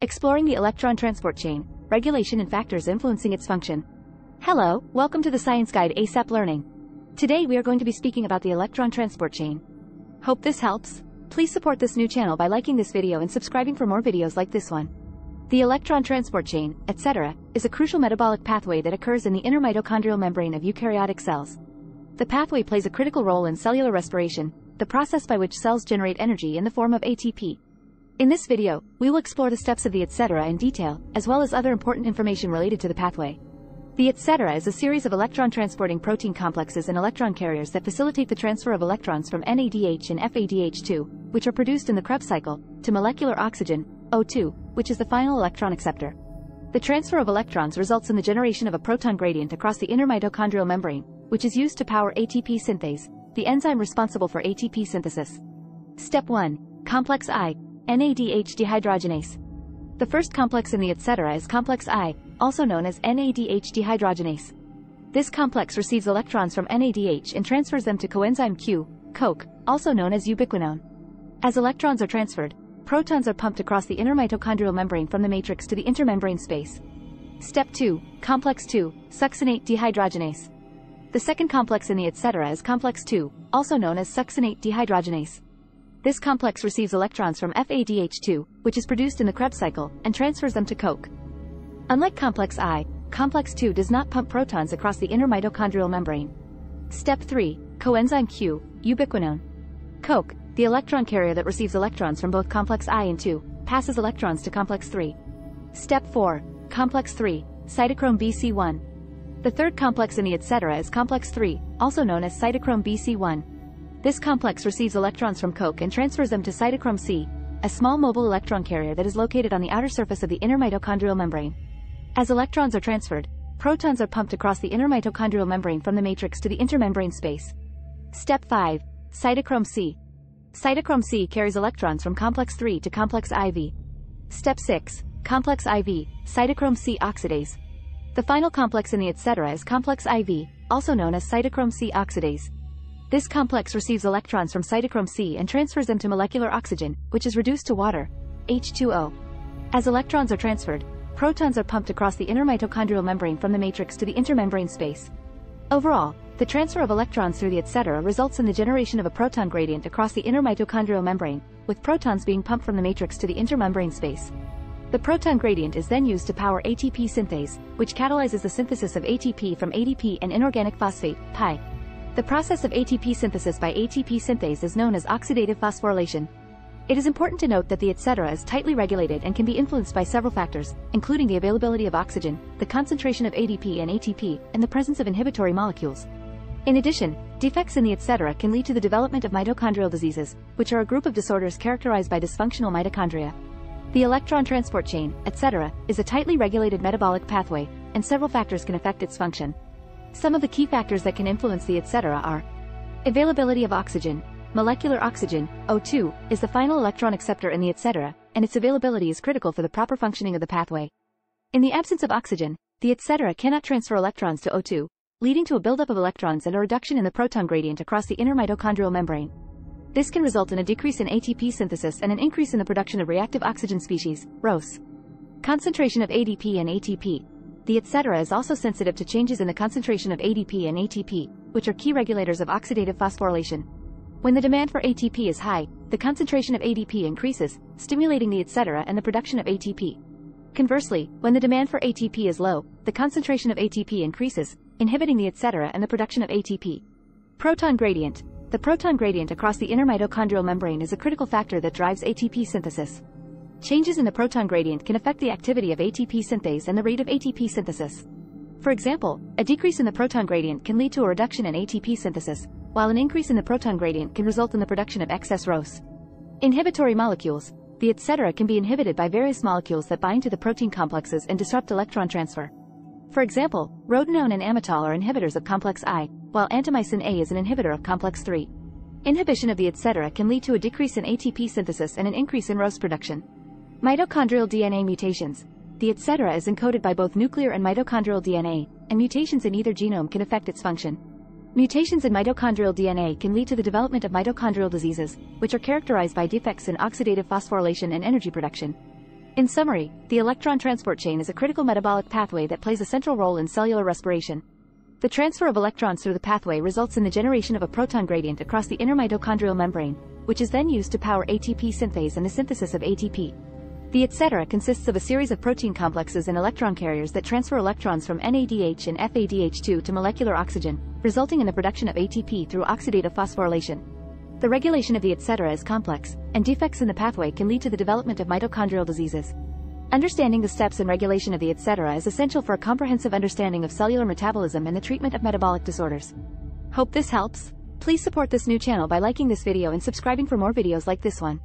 Exploring the electron transport chain, regulation and factors influencing its function. Hello, welcome to the Science Guide ASAP Learning. Today we are going to be speaking about the electron transport chain. Hope this helps. Please support this new channel by liking this video and subscribing for more videos like this one. The electron transport chain, ETC, is a crucial metabolic pathway that occurs in the inner mitochondrial membrane of eukaryotic cells. The pathway plays a critical role in cellular respiration, the process by which cells generate energy in the form of ATP. In this video, we will explore the steps of the ETC in detail, as well as other important information related to the pathway. The ETC is a series of electron-transporting protein complexes and electron carriers that facilitate the transfer of electrons from NADH and FADH2, which are produced in the Krebs cycle, to molecular oxygen, O2, which is the final electron acceptor. The transfer of electrons results in the generation of a proton gradient across the inner mitochondrial membrane, which is used to power ATP synthase, the enzyme responsible for ATP synthesis. Step 1. Complex I, NADH dehydrogenase. The first complex in the ETC is complex I, also known as NADH dehydrogenase. This complex receives electrons from NADH and transfers them to coenzyme Q, CoQ, also known as ubiquinone. As electrons are transferred, protons are pumped across the inner mitochondrial membrane from the matrix to the intermembrane space. Step 2, Complex 2, succinate dehydrogenase. The second complex in the ETC is complex 2, also known as succinate dehydrogenase. This complex receives electrons from FADH2, which is produced in the Krebs cycle, and transfers them to CoQ. Unlike complex I, complex 2 does not pump protons across the inner mitochondrial membrane. Step 3, coenzyme Q, ubiquinone. CoQ, the electron carrier that receives electrons from both complex I and 2, passes electrons to complex 3. Step 4, complex 3, cytochrome BC1. The third complex in the ETC is complex 3, also known as cytochrome BC1. This complex receives electrons from CoQ and transfers them to cytochrome C, a small mobile electron carrier that is located on the outer surface of the inner mitochondrial membrane. As electrons are transferred, protons are pumped across the inner mitochondrial membrane from the matrix to the intermembrane space. Step 5. Cytochrome C. Cytochrome C carries electrons from complex 3 to complex IV. Step 6. Complex IV, cytochrome C oxidase. The final complex in the ETC is complex IV, also known as cytochrome C oxidase. This complex receives electrons from cytochrome C and transfers them to molecular oxygen, which is reduced to water, H2O. As electrons are transferred, protons are pumped across the inner mitochondrial membrane from the matrix to the intermembrane space. Overall, the transfer of electrons through the ETC results in the generation of a proton gradient across the inner mitochondrial membrane, with protons being pumped from the matrix to the intermembrane space. The proton gradient is then used to power ATP synthase, which catalyzes the synthesis of ATP from ADP and inorganic phosphate, PI. The process of ATP synthesis by ATP synthase is known as oxidative phosphorylation. It is important to note that the ETC is tightly regulated and can be influenced by several factors, including the availability of oxygen, the concentration of ADP and ATP, and the presence of inhibitory molecules. In addition, defects in the ETC can lead to the development of mitochondrial diseases, which are a group of disorders characterized by dysfunctional mitochondria. The electron transport chain, ETC, is a tightly regulated metabolic pathway, and several factors can affect its function. Some of the key factors that can influence the ETC are availability of oxygen. Molecular oxygen, O2, is the final electron acceptor in the ETC, and its availability is critical for the proper functioning of the pathway. In the absence of oxygen, the ETC cannot transfer electrons to O2, leading to a buildup of electrons and a reduction in the proton gradient across the inner mitochondrial membrane. This can result in a decrease in ATP synthesis and an increase in the production of reactive oxygen species, ROS. Concentration of ADP and ATP, the ETC is also sensitive to changes in the concentration of ADP and ATP, which are key regulators of oxidative phosphorylation. When the demand for ATP is high, the concentration of ADP increases, stimulating the ETC and the production of ATP. Conversely, when the demand for ATP is low, the concentration of ATP increases, inhibiting the ETC and the production of ATP. Proton gradient. The proton gradient across the inner mitochondrial membrane is a critical factor that drives ATP synthesis. Changes in the proton gradient can affect the activity of ATP synthase and the rate of ATP synthesis. For example, a decrease in the proton gradient can lead to a reduction in ATP synthesis, while an increase in the proton gradient can result in the production of excess ROS. Inhibitory molecules, the ETC can be inhibited by various molecules that bind to the protein complexes and disrupt electron transfer. For example, rotenone and amytal are inhibitors of complex I, while antimycin A is an inhibitor of complex 3. Inhibition of the ETC can lead to a decrease in ATP synthesis and an increase in ROS production. Mitochondrial DNA mutations. The ETC is encoded by both nuclear and mitochondrial DNA, and mutations in either genome can affect its function. Mutations in mitochondrial DNA can lead to the development of mitochondrial diseases, which are characterized by defects in oxidative phosphorylation and energy production. In summary, the electron transport chain is a critical metabolic pathway that plays a central role in cellular respiration. The transfer of electrons through the pathway results in the generation of a proton gradient across the inner mitochondrial membrane, which is then used to power ATP synthase and the synthesis of ATP. The ETC consists of a series of protein complexes and electron carriers that transfer electrons from NADH and FADH2 to molecular oxygen, resulting in the production of ATP through oxidative phosphorylation. The regulation of the ETC is complex, and defects in the pathway can lead to the development of mitochondrial diseases. Understanding the steps and regulation of the ETC is essential for a comprehensive understanding of cellular metabolism and the treatment of metabolic disorders. Hope this helps. Please support this new channel by liking this video and subscribing for more videos like this one.